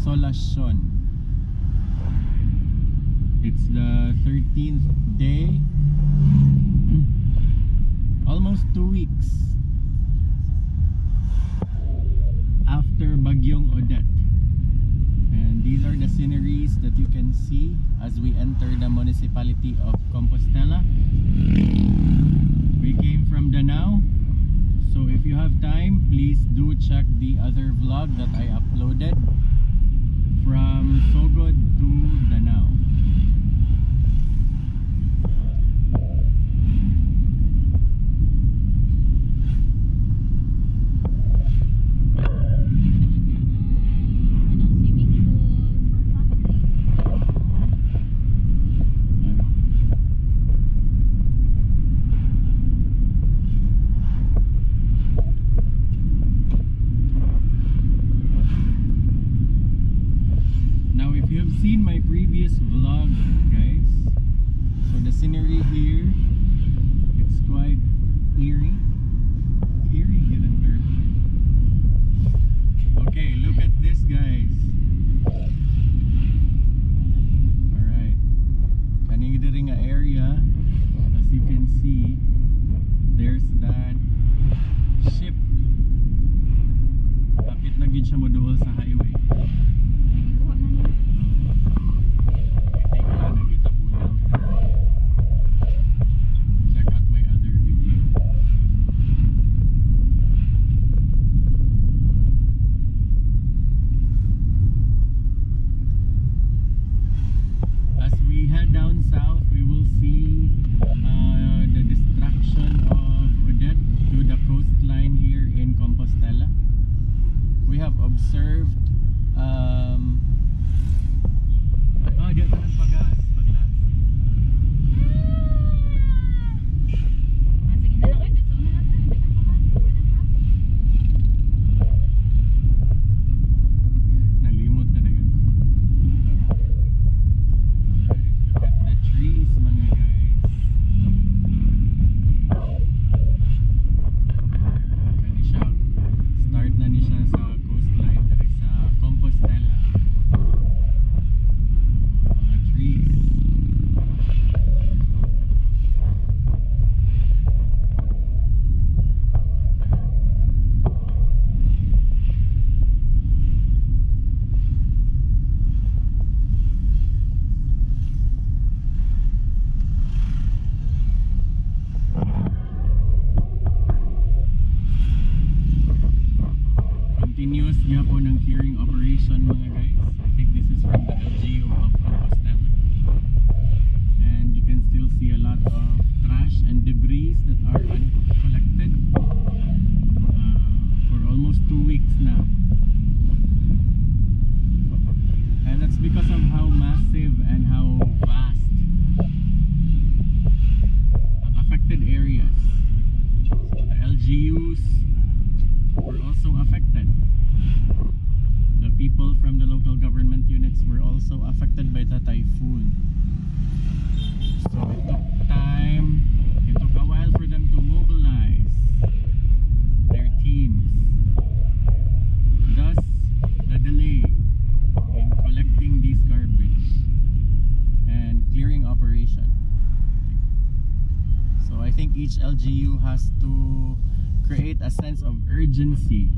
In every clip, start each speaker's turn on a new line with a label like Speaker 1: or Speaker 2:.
Speaker 1: Solas It's the 13th day. Almost two weeks after Bagyong Odette. And these are the sceneries that you can see as we enter the municipality of Compostela. We came from Danao. So if you have time, please do check the other vlog that I uploaded from Sogod to Danao. Mother typhoon. So it took time, it took a while for them to mobilize their teams. Thus, the delay in collecting these garbage and clearing operation. So I think each LGU has to create a sense of urgency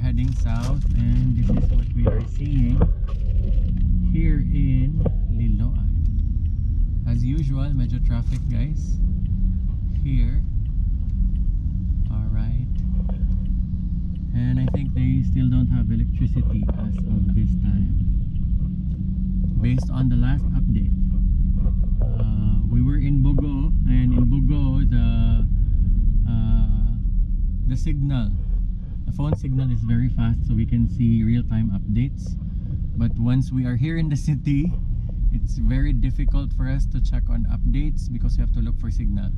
Speaker 1: heading south and this is what we are seeing here in Liloan. As usual, medyo traffic guys here. Alright. And I think they still don't have electricity as of this time. Based on the last update. Uh, we were in Bogo and in Bogo the uh, the signal the phone signal is very fast so we can see real-time updates. But once we are here in the city it's very difficult for us to check on updates because we have to look for signal.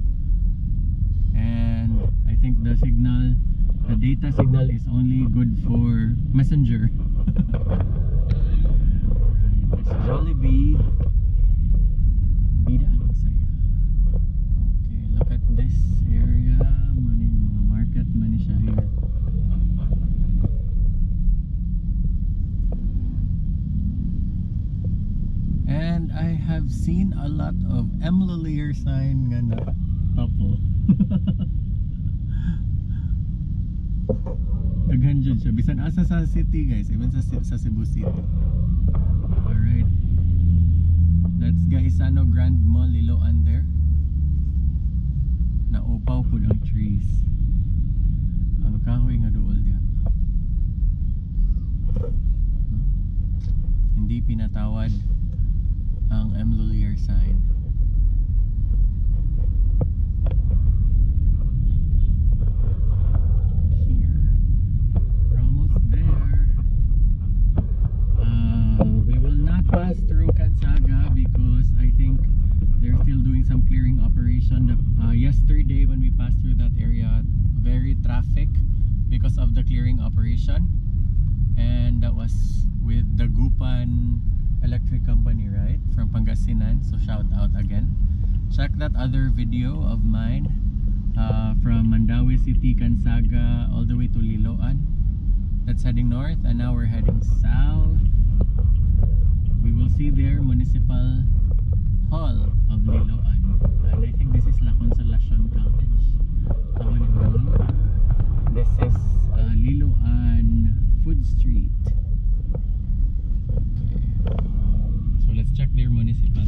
Speaker 1: And I think the signal the data signal is only good for messenger. Right, it's Jollibee saya okay look at this I have seen a lot of Emlalier sign nga na. Tapo Daghan jud siya. Bisan asa sa city guys? Even sa sa Cebu City. Alright. That's Gaisano Grand Mall Liloan there naupaw pud ang trees. Ang kahoy nga duol diha hindi pinatawad ang M. Lhuillier sign here we're almost there uh, we will not pass through Cansaga because I think they're still doing some clearing operation the, uh, yesterday when we passed through that area very traffic because of the clearing operation and that was with Dagupan Electric Company right from Pangasinan so shout out again check that other video of mine uh, from Mandaue City Cansaga all the way to Liloan that's heading north and now we're heading south. We will see their municipal hall of Liloan and I think this is La Consolacion College. This is uh, Liloan Food Street. Okay so let's check their municipal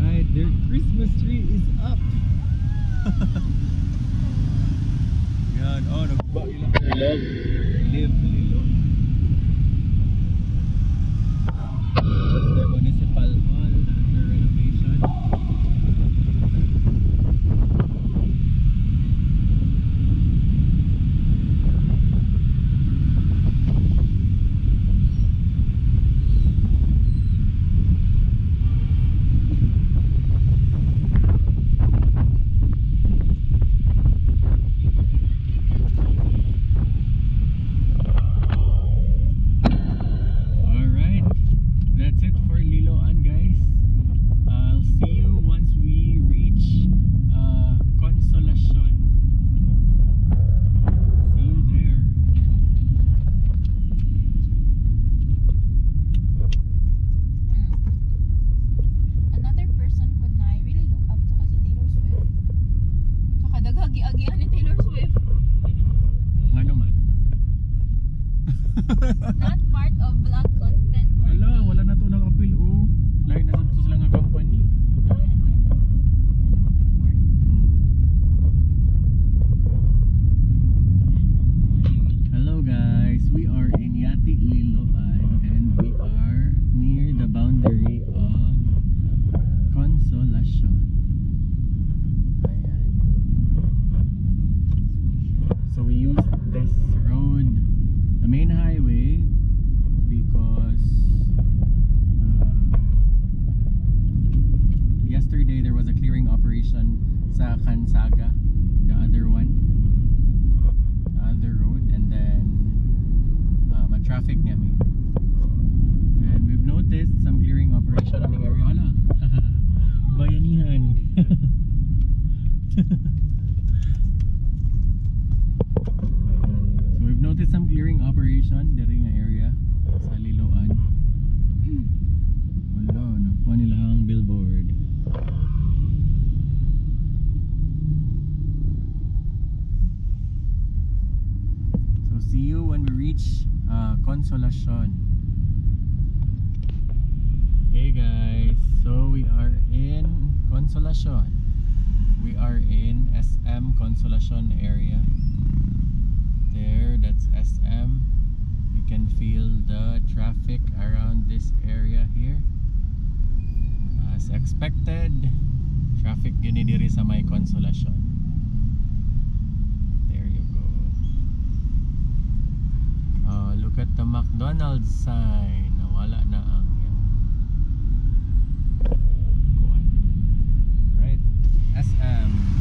Speaker 1: right their Christmas tree is up Yan, oh, nagbaki lang kayo. Sa Kansaga, see you when we reach uh, Consolacion. Hey guys, so we are in Consolacion. We are in SM Consolacion area. There, that's SM. We can feel the traffic around this area here. As expected, traffic gini diri sa may Consolacion. Look at the McDonald's sign. Nawala na ang yung. Right. SM.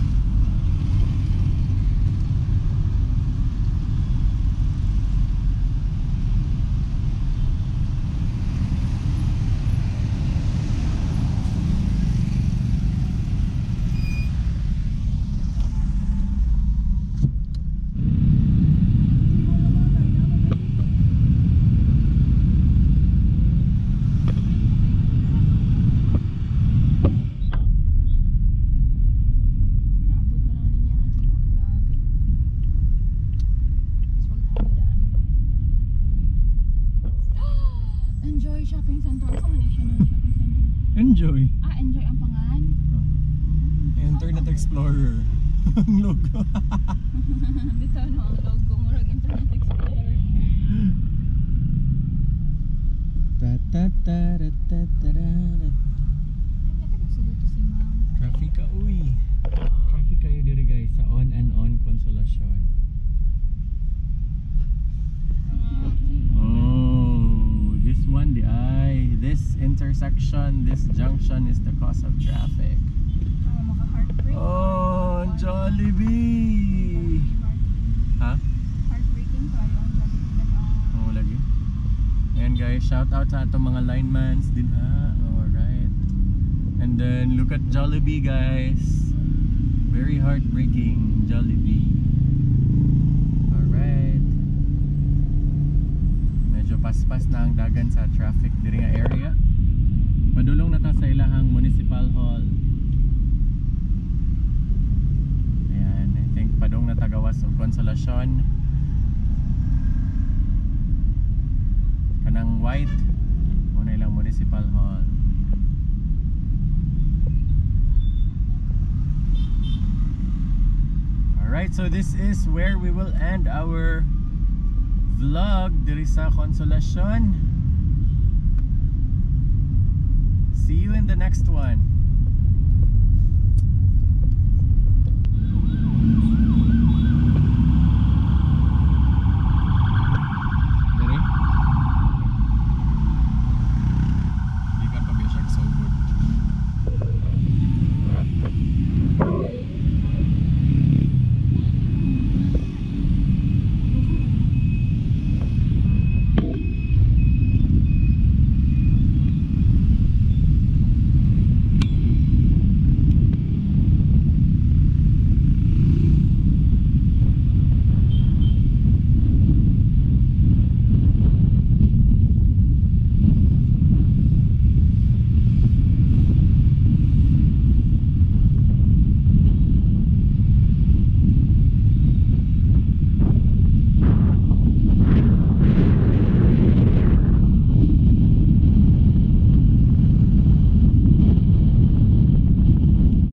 Speaker 1: Explorer. Ang logo.
Speaker 2: No ang logo murag Internet Explorer.
Speaker 1: ta ta ta ta ta ra, ra.
Speaker 2: Ay, natin magsugot to si ma'am.
Speaker 1: Traffic ka, uy. Traffic kayo diri guys sa on and on Consolacion.
Speaker 2: Ah,
Speaker 1: Oh, this one the ay, this intersection, this junction is the cause of traffic. Oh, shout out sa atong mga linemans din ha. Alright. And then look at Jollibee guys. Very heartbreaking Jollibee. Alright. Medyo paspas na ang dagan sa traffic diri nga area. Padulong na ta sa ilahang municipal hall. Ayan, I think padung na tagawas og Consolacion. Kanang white muna ilang municipal hall Alright, so this is where we will end our vlog diri sa Consolacion. See you in the next one.